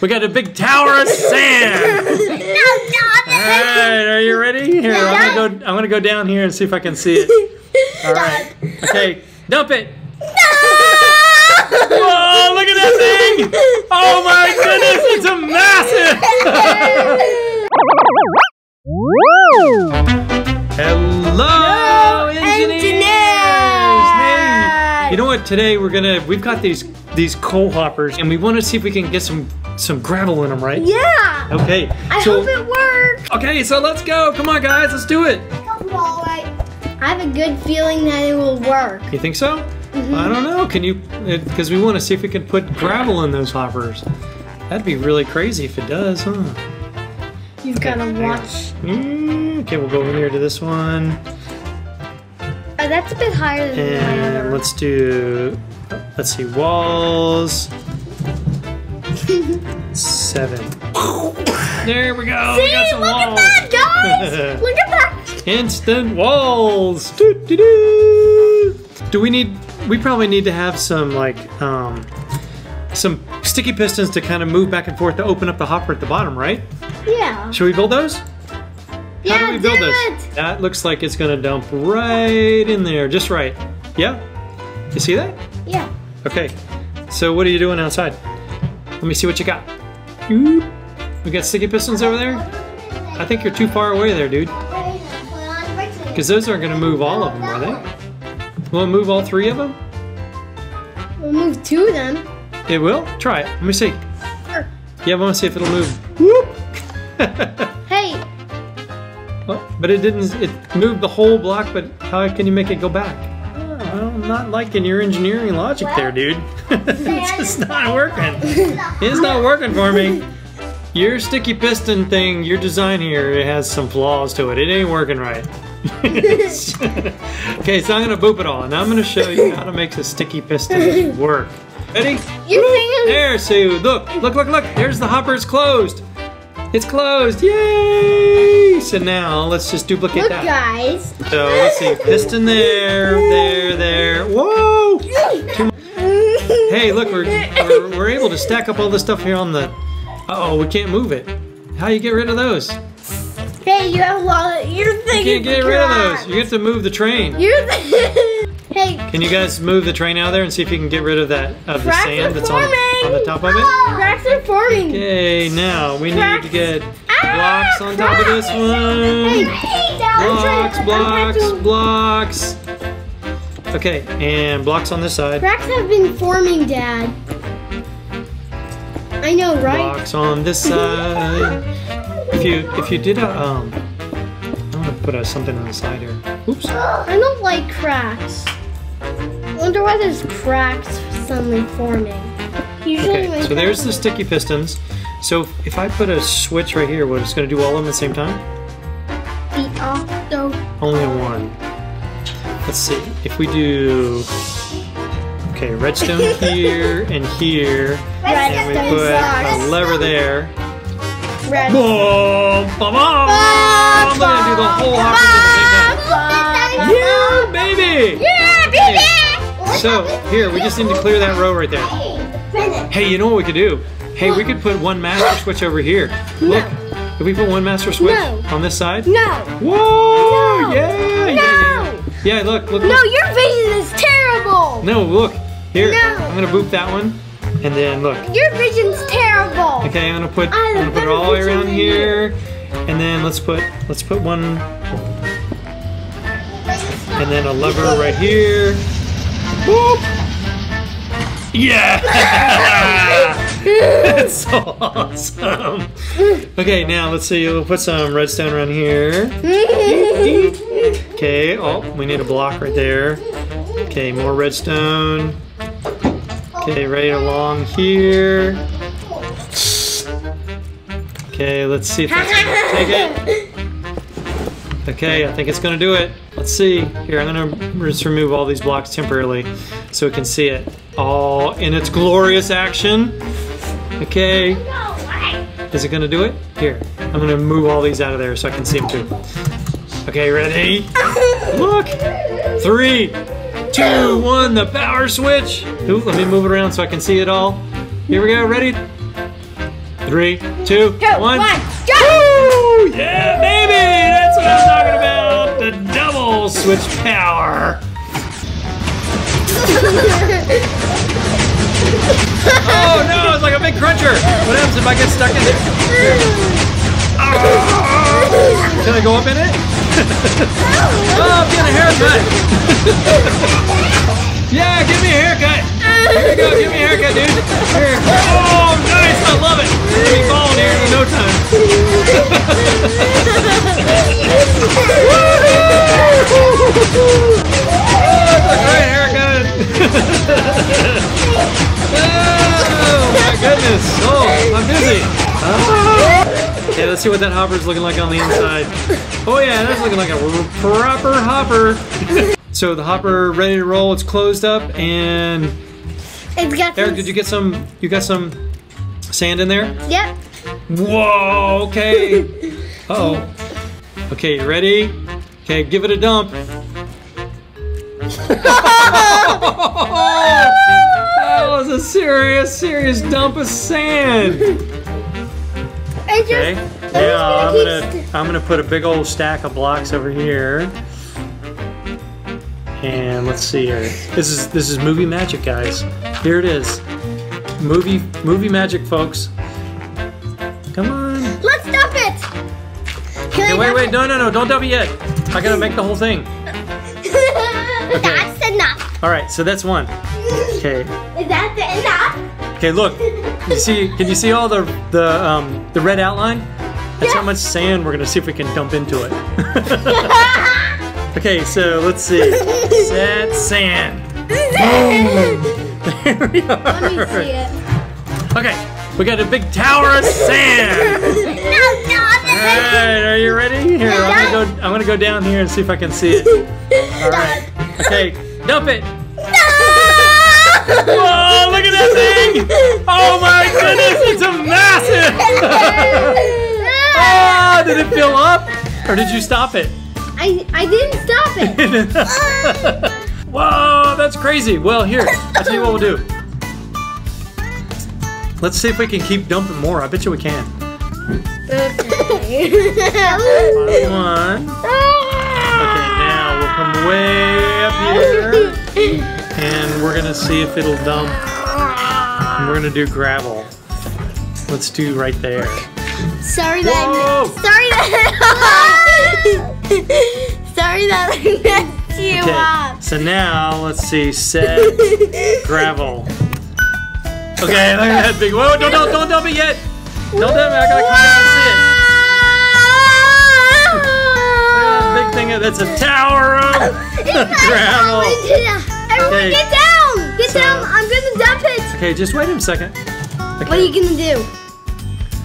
We got a big tower of sand. No, stop All right, are you ready? Here, I'm gonna go. I'm gonna go down here and see if I can see it. All right. Okay, dump it. No! Whoa! Look at that thing! Oh my goodness! It's a massive. Hello, engineers! Hey, you know what? Today we're gonna. We've got these these coal hoppers, and we want to see if we can get some some gravel in them, right? Yeah. Okay. I so, hope it works. Okay, so let's go. Come on, guys, let's do it. I have a good feeling that it will work. You think so? Mm-hmm. I don't know. Can you? Because we want to see if we can put gravel in those hoppers. That'd be really crazy if it does, huh? You've got to watch. Mm, Okay, we'll go over here to this one, Oh, that's a bit higher than the and other. let's do. Let's see, walls. Seven. There we go. we got See, some look walls. at that, guys! look at that! Instant walls. Doo, doo, doo. Do we need? We probably need to have some like um, some sticky pistons to kind of move back and forth to open up the hopper at the bottom, right? Yeah. Should we build those? yeah, How do we build do this? it! That looks like it's gonna dump right in there, just right. Yeah. You see that? Yeah. Okay. So what are you doing outside? Let me see what you got. Oop. We got sticky pistons over there. I think you're too far away there, dude. Because those aren't gonna move all of them, are they? Will it move all three of them? We'll move two of them. It will? Try it. Let me see. Sure. Yeah, I want to see if it'll move. Whoop! Hey, Oh, but it didn't. It moved the whole block, but how can you make it go back? Oh, I'm not liking your engineering logic there, dude. It's just not working. It's not working for me. Your sticky piston thing, your design here, it has some flaws to it. It ain't working right. okay, so I'm gonna boop it all, and I'm gonna show you how to make the sticky piston work. Ready? There, Sue. Look, look, look, look. There's the hopper. It's closed. It's closed. Yay! So now let's just duplicate Look, that. guys. So let's see. Piston there, there, there. Whoa! Hey, look, we're, we're, we're able to stack up all this stuff here on the. Uh oh, we can't move it. How you get rid of those? Hey, you have a lot of. You're thinking. You can't get rid of those. You have to move the train. You're Hey, Can you guys move the train out there and see if you can get rid of that of the cracks sand that's on, on the top of it? Cracks are forming. Okay, now we need to Cracks. get Ah, blocks on top of this one. hey, I'm Blocks, blocks, blocks. Okay, and blocks on this side. Cracks have been forming, Dad. I know, right? Blocks on this side. If you if you did a um, I'm gonna put a, something on the side here. Oops. I don't like cracks. I wonder why there's cracks suddenly forming. Usually, Okay, so there's the sticky pistons. So if I put a switch right here, what it's gonna do all of them at the same time? the octo. Only one. Let's see. If we do okay, redstone here and here, and we put a lever there. Red. Boom! Ba! I'm gonna do the whole hopper at the same. Yeah, baby! Yeah, baby! So here, we just need to clear that row right there. Hey, you know what we could do? Hey, we could put one master switch over here. Look, if we put one master switch No. on this side. No. Whoa! Yeah, yeah, yeah. No. Yeah, look, look, No, look. your vision is terrible. No, look. Here, No. I'm gonna boop that one, and then look. Your vision's terrible. Okay, I'm gonna put I'm gonna put it all the way around here, and then let's put let's put one, and then a lever right here. Whoop! Yeah! That's so awesome. Okay, now let's see. We'll put some redstone around here. Okay. Oh, we need a block right there. Okay, more redstone. Okay, right along here. Okay, let's see if that's gonna take it. Okay, I think it's gonna do it. Let's see. Here, I'm gonna just remove all these blocks temporarily so we can see it all in its glorious action. Okay, is it gonna do it? Here, I'm gonna move all these out of there so I can see them too. Okay, ready? Look! Three, two, one, the power switch! Ooh, let me move it around so I can see it all. Here we go, ready? Three, two, Go, one. one, go! Woo! Yeah, baby! That's what I'm talking about! The double switch power! Oh no, it's like a big cruncher! What happens if I get stuck in it? Oh, ah! can I go up in it? Oh, I'm getting a haircut! yeah, give me a haircut! Here you go, give me a haircut, dude! Here. Oh, nice! I love it! Gonna be bald here in no time. see what that hopper's looking like on the inside. Oh yeah, that's looking like a proper hopper. so the hopper ready to roll. It's closed up, and It's got Eric, some- did you get some? You got some sand in there? Yep. Whoa! Okay. Uh oh. Okay, you ready? Okay, give it a dump. that was a serious, serious dump of sand. It's Okay. Now I'm gonna I'm gonna put a big old stack of blocks over here. And let's see here. This is this is movie magic, guys. Here it is. Movie movie magic, folks. Come on. Let's dump it. Can Okay, wait, wait, no, no, no, don't dump it yet. I gotta make the whole thing. it? That's enough. All right, so that's one. Okay, Is that the enough? okay, look. You see? Can you see all the the um, the red outline? That's how much sand we're gonna see if we can dump into it. okay, so let's see. Set sand. There we are. Let me see it. Okay, we got a big tower of sand. no, no, All right, are you ready? Here, I'm gonna go. I'm gonna go down here and see if I can see it. All right. Okay, dump it. Whoa, look at that thing! Oh my goodness, it's a massive! Oh, did it fill up? Or did you stop it? I, I didn't stop it. Whoa, that's crazy. Well, here, I'll tell you what we'll do. Let's see if we can keep dumping more. I bet you we can. Okay. One. Okay, now we'll come way up here. And we're gonna see if it'll dump. And we're gonna do gravel. Let's do right there. Sorry Whoa. that. Sorry that. sorry that I messed you Okay, up. so now let's see, set gravel. Okay, look at that big. Whoa, don't, don't, don't dump it yet. Don't dump it. I gotta come down and see it. That big thing. That's a tower of gravel. Everyone Okay. get down! Get So- down! I'm gonna dump it! Okay, just wait a second. What are you gonna do?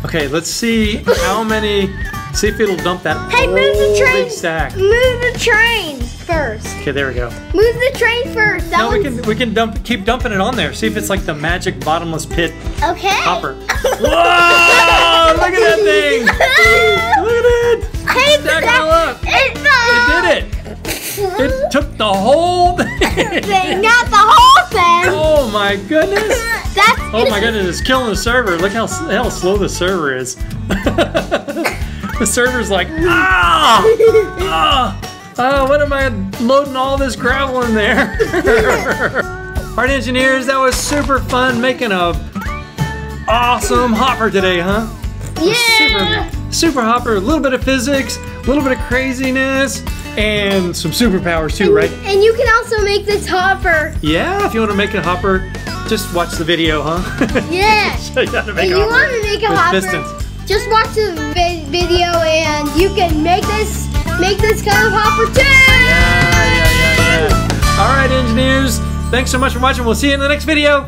Okay let's see how many. See if it'll dump that Hey, move the train! big stack. Move the train first. Okay, there we go. Move the train first. That No, we can we can dump keep dumping it on there. See if it's like the magic bottomless pit Okay. hopper. Whoa! Look at that thing! Look at it! Hey, Stack it that- all up. It's It did it! It took the whole thing! thing, not the whole thing. Oh my goodness! Oh my goodness, it's killing the server. Look how, how slow the server is. the server's like, ah! Ah! Oh, what am I loading all this gravel in there? Art engineers, that was super fun making a awesome hopper today, huh? Yeah. Super, super hopper, a little bit of physics, a little bit of craziness, and some superpowers too, right? And you can also make this hopper. Yeah, if you want to make a hopper, just watch the video, huh? Yeah. Show you how to make If you want to make a hopper, pistons. just watch the vi- video and you can make this make this kind of hopper too. Yeah, yeah, yeah, yeah. All right, engineers. Thanks so much for watching. We'll see you in the next video.